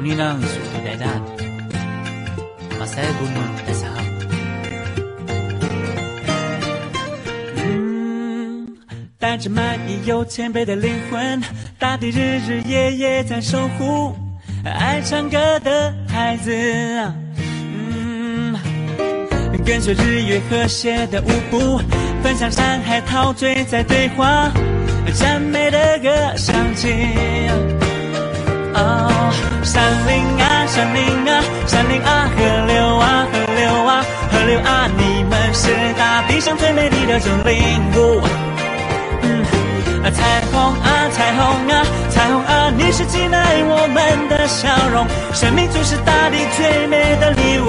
Uninang Sudadan Masaya Gunung Dasaham 带着满意又谦卑的灵魂，大地日日夜夜在守护爱唱歌的孩子。嗯，跟随日月和谐的舞步，分享山海陶醉在对话，赞美的歌响起。山林啊，山林啊，河流啊，河流啊，河流啊，你们是大地上最美丽的精灵。彩虹啊，彩虹啊，彩虹啊，你是寄来我们的笑容。生命就是大地最美的礼物，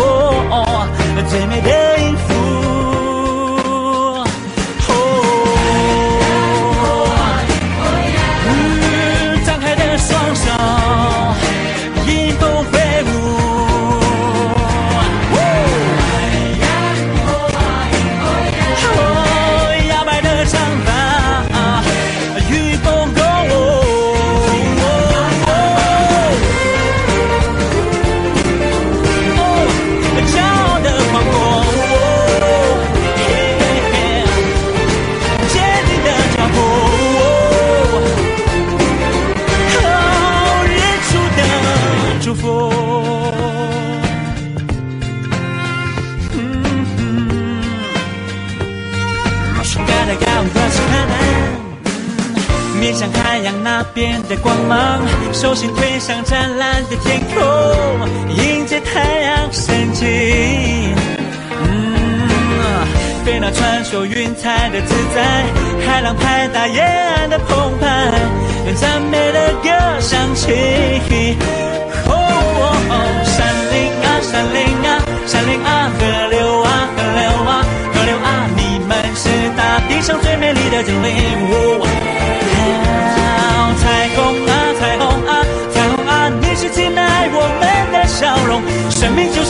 最美的音符。张开的双手，音符飞踏上海岸，面向太阳那边的光芒，手心推向湛蓝的天空，迎接太阳升起。嗯，飞鸟穿梭云彩的自在，海浪拍打沿岸的澎湃，赞美的歌响起。最美丽的精灵。彩虹啊，彩虹啊，彩虹啊，你是进来我们的笑容，生命就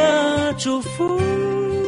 的祝福。